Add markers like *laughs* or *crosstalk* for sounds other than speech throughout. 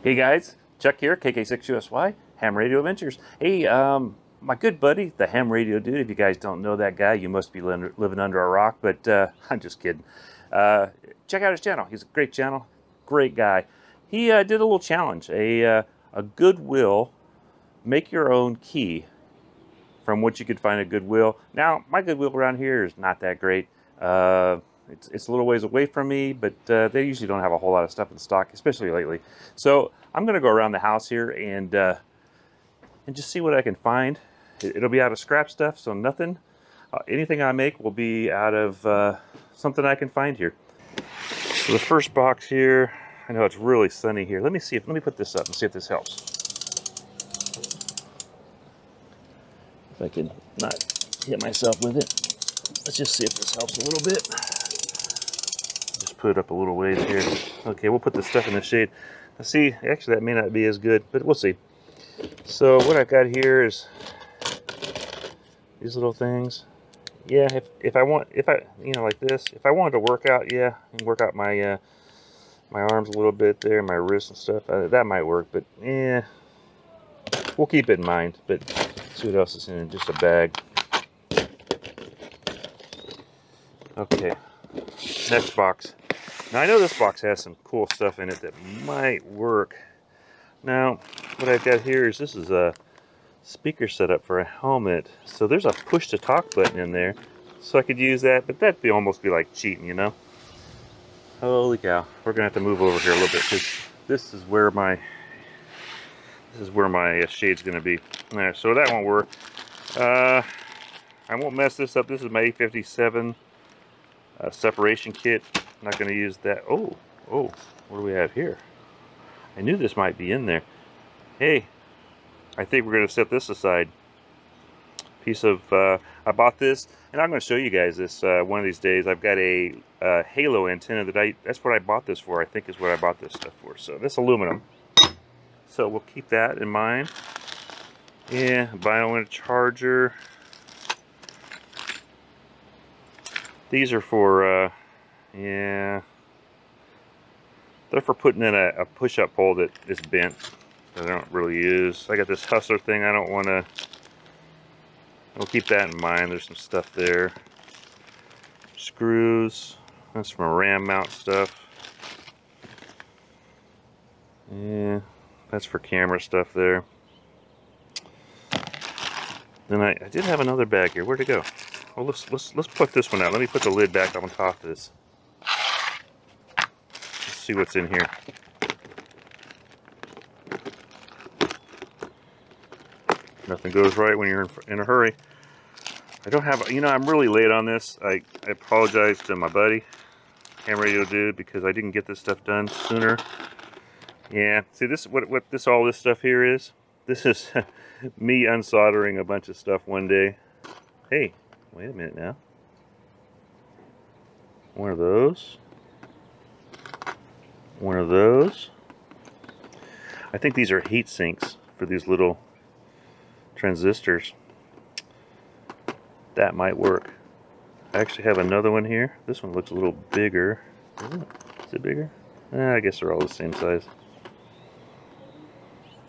Hey guys, Chuck here, KK6USY, Ham Radio Adventures. Hey, um, my good buddy, the Ham Radio Dude. If you guys don't know that guy, you must be living under a rock. But uh, *laughs* I'm just kidding. Uh, check out his channel. He's a great channel, great guy. He uh, did a little challenge, a uh, a Goodwill, make your own key from what you could find a Goodwill. Now, my Goodwill around here is not that great. Uh, it's, it's a little ways away from me, but uh, they usually don't have a whole lot of stuff in stock, especially lately. So I'm going to go around the house here and uh, and just see what I can find. It, will be out of scrap stuff, so nothing, uh, anything I make will be out of uh, something I can find here. So the first box here, I know it's really sunny here. Let me see if let me put this up and see if this helps. If I can not hit myself with it. Let's just see if this helps a little bit put it up a little ways here. Okay, we'll put the stuff in the shade. Now see, actually that may not be as good, but we'll see. So what I got here is these little things. Yeah, if, if I want, if I, you know, like this, if I wanted to work out, yeah, and work out my, uh, my arms a little bit there, my wrists and stuff, uh, that might work, but yeah, we'll keep it in mind, but see what else is in just a bag. Okay, next box. Now I know this box has some cool stuff in it that might work. Now, what I've got here is this is a speaker setup for a helmet. So there's a push to talk button in there. So I could use that, but that'd be almost be like cheating, you know? Holy cow. We're gonna have to move over here a little bit because this is where my this is where my shade's gonna be. There, so that won't work. Uh, I won't mess this up. This is my 857 uh, separation kit. Not going to use that. Oh, oh, what do we have here? I knew this might be in there. Hey, I think we're going to set this aside. Piece of, uh, I bought this, and I'm going to show you guys this uh, one of these days. I've got a uh, halo antenna that I, that's what I bought this for. I think is what I bought this stuff for. So this aluminum. So we'll keep that in mind. Yeah, vinyl charger. These are for uh, yeah. They're for putting in a, a push-up pole that is bent. That I don't really use. I got this Hustler thing. I don't want to... We'll keep that in mind. There's some stuff there. Screws. That's from ram mount stuff. Yeah, that's for camera stuff there. Then I, I did have another bag here. Where'd it go? Well, let's let's let's put this one out. Let me put the lid back on top of this see what's in here. Nothing goes right when you're in a hurry. I don't have, you know, I'm really late on this. I, I apologize to my buddy, Ham Radio Dude, because I didn't get this stuff done sooner. Yeah, see this, what, what this, all this stuff here is? This is *laughs* me unsoldering a bunch of stuff one day. Hey, wait a minute now. One of those one of those. I think these are heat sinks for these little transistors. That might work. I actually have another one here. This one looks a little bigger. Is it bigger? Eh, I guess they're all the same size.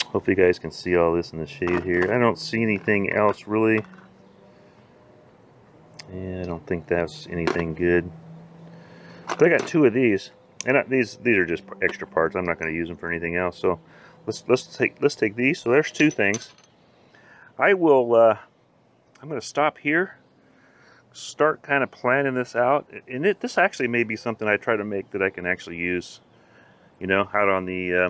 Hopefully you guys can see all this in the shade here. I don't see anything else really. Yeah, I don't think that's anything good. But I got two of these and these these are just extra parts. I'm not going to use them for anything else. So let's let's take let's take these. So there's two things. I will. Uh, I'm going to stop here. Start kind of planning this out, and it this actually may be something I try to make that I can actually use. You know, out on the uh,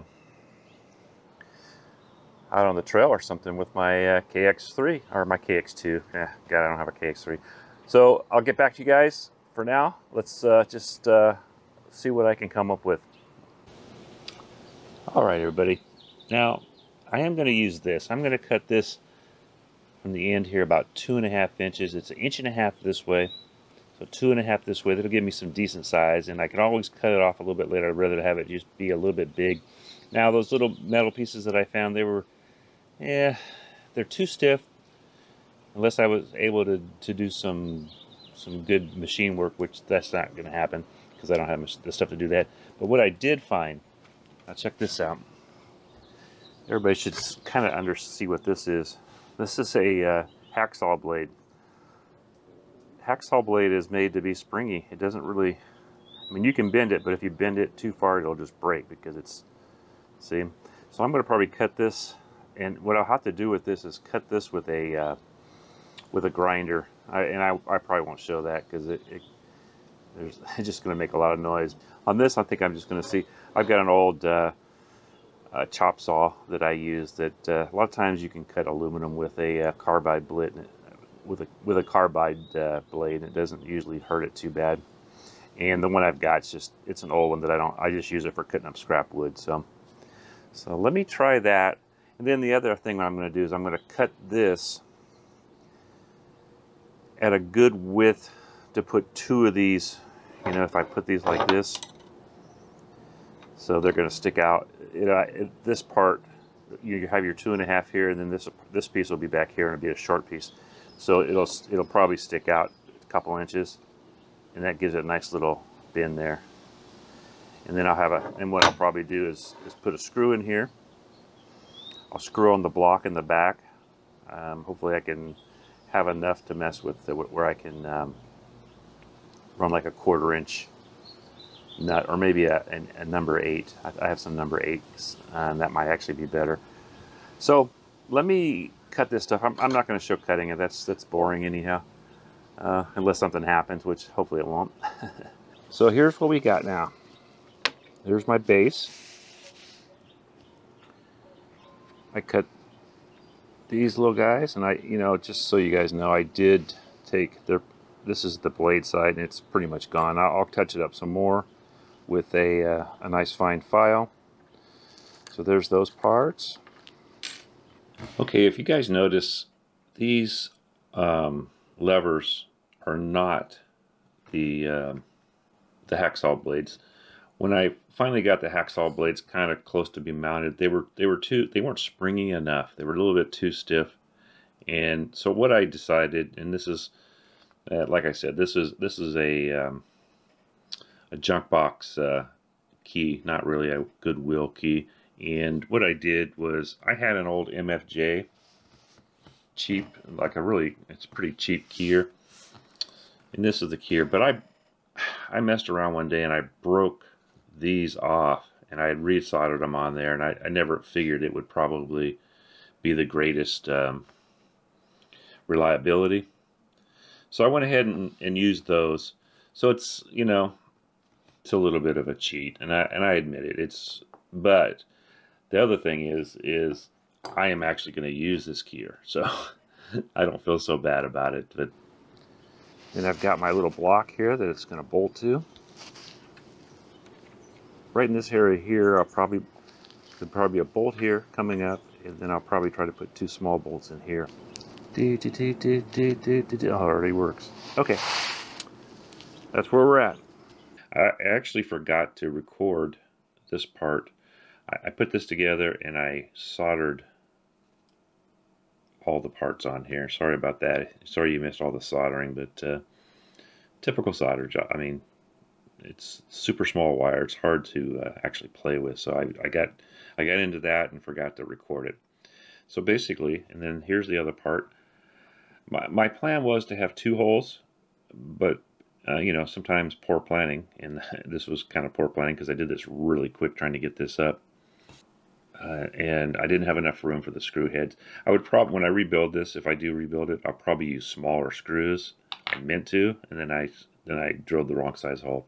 out on the trail or something with my uh, KX3 or my KX2. Yeah, God, I don't have a KX3. So I'll get back to you guys. For now, let's uh, just uh, see what I can come up with. All right, everybody. Now, I am going to use this. I'm going to cut this from the end here about two and a half inches. It's an inch and a half this way. So two and a half this way. That'll give me some decent size. And I can always cut it off a little bit later. I'd rather have it just be a little bit big. Now, those little metal pieces that I found, they were, yeah, they're too stiff. Unless I was able to, to do some some good machine work, which that's not going to happen because I don't have much the stuff to do that. But what I did find, now check this out. everybody should kind of under see what this is. This is a uh, hacksaw blade. Hacksaw blade is made to be springy. It doesn't really, I mean, you can bend it, but if you bend it too far, it'll just break because it's, see? So I'm going to probably cut this, and what I'll have to do with this is cut this with a, uh, with a grinder. I, and I, I probably won't show that because it, it there's, *laughs* it's just going to make a lot of noise. On this, I think I'm just going to see, I've got an old uh, uh, chop saw that I use that uh, a lot of times you can cut aluminum with a uh, carbide blade, with a, with a carbide uh, blade. It doesn't usually hurt it too bad. And the one I've got, it's just, it's an old one that I don't, I just use it for cutting up scrap wood. So, so let me try that. And then the other thing I'm going to do is I'm going to cut this at a good width to put two of these, you know, if I put these like this, so they're going to stick out. It, uh, it, this part, you have your two and a half here, and then this this piece will be back here, and it'll be a short piece. So it'll it'll probably stick out a couple inches, and that gives it a nice little bend there. And then I'll have a, and what I'll probably do is, is put a screw in here. I'll screw on the block in the back. Um, hopefully I can have enough to mess with the, where I can um, run like a quarter inch nut or maybe a, a, a number eight. I, I, have some number eights and um, that might actually be better. So let me cut this stuff. I'm, I'm not going to show cutting it. That's, that's boring anyhow. Uh, unless something happens, which hopefully it won't. *laughs* so here's what we got now. There's my base. I cut these little guys and I you know just so you guys know I did take their this is the blade side and it's pretty much gone I'll, I'll touch it up some more with a, uh, a nice fine file so there's those parts okay if you guys notice these um, levers are not the um, the hacksaw blades when I finally got the hacksaw blades kind of close to be mounted, they were they were too they weren't springy enough. They were a little bit too stiff. And so what I decided, and this is, uh, like I said, this is this is a um, a junk box uh, key, not really a Goodwill key. And what I did was I had an old MFJ, cheap, like a really, it's pretty cheap keyer. And this is the keyer, but I I messed around one day and I broke these off and I had resoldered them on there and I, I never figured it would probably be the greatest um, reliability. So I went ahead and, and used those. So it's, you know, it's a little bit of a cheat and I, and I admit it. It's, but the other thing is, is I am actually going to use this keyer. So *laughs* I don't feel so bad about it. But then I've got my little block here that it's going to bolt to right in this area here, I'll probably, there'll probably be a bolt here coming up, and then I'll probably try to put two small bolts in here. Do, do, do, do, do, do, do, do. Oh, already works. Okay. That's where we're at. I actually forgot to record this part. I, I put this together and I soldered all the parts on here. Sorry about that. Sorry you missed all the soldering, but uh, typical solder job. I mean, it's super small wire. It's hard to uh, actually play with. So I, I got I got into that and forgot to record it. So basically, and then here's the other part. My, my plan was to have two holes, but uh, you know, sometimes poor planning, and *laughs* this was kind of poor planning because I did this really quick trying to get this up. Uh, and I didn't have enough room for the screw heads. I would probably, when I rebuild this, if I do rebuild it, I'll probably use smaller screws. I meant to, and then I then I drilled the wrong size hole.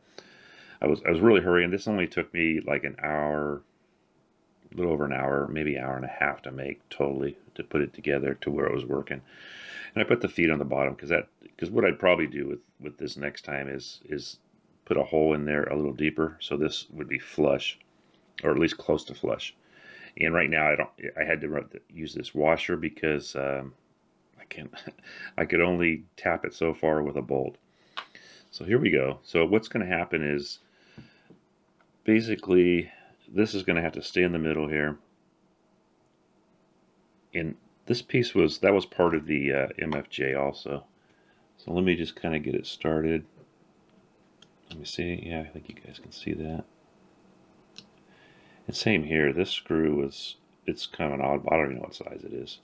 I was I was really hurrying. This only took me like an hour, a little over an hour, maybe hour and a half to make totally to put it together to where it was working. And I put the feet on the bottom because that because what I'd probably do with with this next time is is put a hole in there a little deeper so this would be flush, or at least close to flush. And right now I don't I had to use this washer because um, I can't *laughs* I could only tap it so far with a bolt. So here we go. So what's going to happen is basically this is going to have to stay in the middle here. And this piece was, that was part of the uh, MFJ also. So let me just kind of get it started. Let me see. Yeah, I think you guys can see that. And same here. This screw was it's kind of an odd. I don't even know what size it is.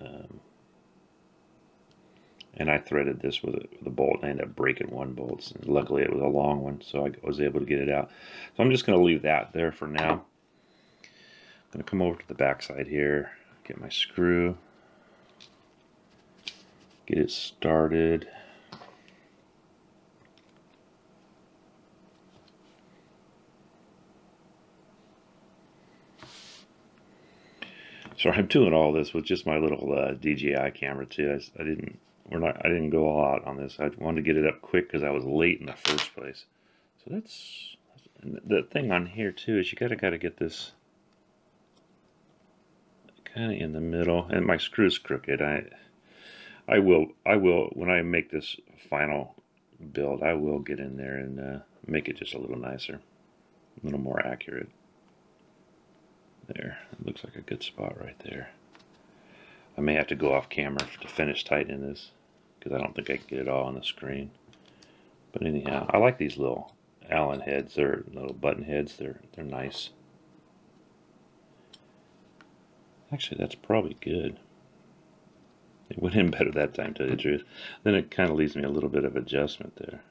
Um, and I threaded this with a, with a bolt. I ended up breaking one bolt. And luckily, it was a long one, so I was able to get it out. So I'm just going to leave that there for now. I'm going to come over to the back side here, get my screw, get it started. So I'm doing all this with just my little uh, DJI camera too. I, I, didn't, we're not, I didn't go all out on this. I wanted to get it up quick because I was late in the first place. So that's the thing on here too is you gotta gotta get this kind of in the middle, and my screw's crooked. I, I will, I will when I make this final build, I will get in there and uh, make it just a little nicer, a little more accurate. There, it looks like a good spot right there. I may have to go off camera to finish tightening this because I don't think I can get it all on the screen. But anyhow, I like these little Allen heads. They're little button heads. They're they're nice. Actually, that's probably good. It went in better that time, to tell you the truth. Then it kind of leaves me a little bit of adjustment there.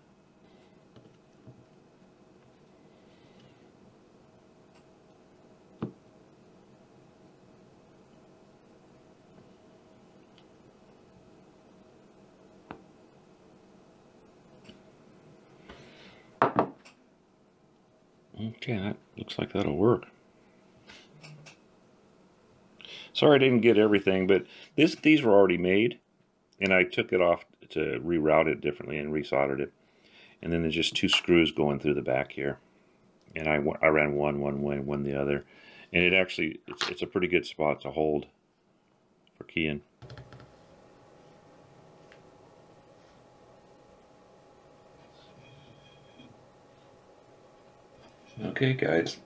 Okay, that looks like that'll work. Sorry I didn't get everything, but this these were already made, and I took it off to reroute it differently and resoldered it. And then there's just two screws going through the back here. And I, I ran one one way, one the other. And it actually, it's, it's a pretty good spot to hold for keying. Okay, guys,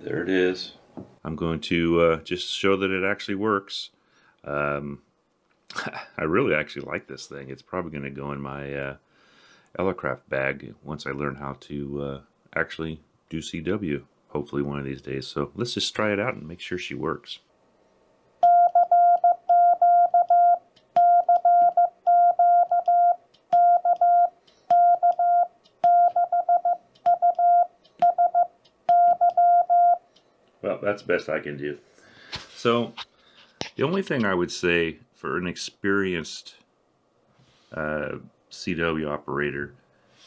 there it is. I'm going to uh, just show that it actually works. Um, *laughs* I really actually like this thing. It's probably going to go in my uh, Elecraft bag once I learn how to uh, actually do CW, hopefully one of these days. So let's just try it out and make sure she works. Well, that's best I can do. So, the only thing I would say for an experienced uh, CW operator,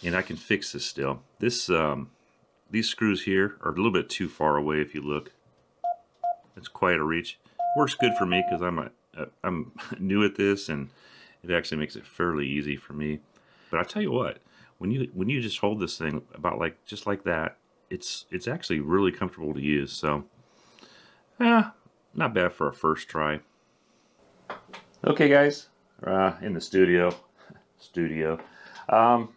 and I can fix this still. This um, these screws here are a little bit too far away. If you look, it's quite a reach. Works good for me because I'm a, I'm *laughs* new at this, and it actually makes it fairly easy for me. But I tell you what, when you when you just hold this thing about like just like that, it's it's actually really comfortable to use. So, yeah, not bad for a first try. Okay, guys, uh, in the studio, *laughs* studio. Um,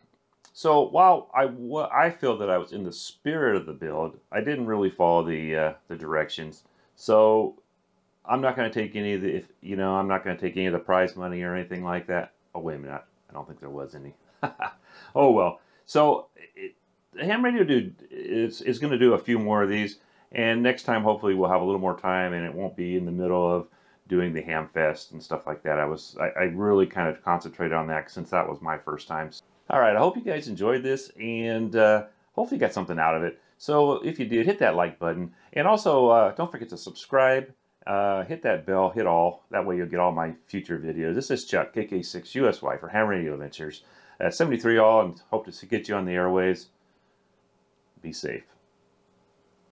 so while I I feel that I was in the spirit of the build, I didn't really follow the uh, the directions. So I'm not going to take any of the, if, you know, I'm not going to take any of the prize money or anything like that. Oh wait a minute, I don't think there was any. *laughs* oh well. So it, ham radio dude is, is going to do a few more of these. And next time, hopefully, we'll have a little more time and it won't be in the middle of doing the ham fest and stuff like that. I was, I, I really kind of concentrated on that since that was my first time. All right, I hope you guys enjoyed this and uh, hopefully got something out of it. So if you did, hit that like button. And also, uh, don't forget to subscribe. Uh, hit that bell, hit all. That way you'll get all my future videos. This is Chuck, KK6USY for Ham Radio Adventures. Uh, 73 all and hope to get you on the airways. Be safe.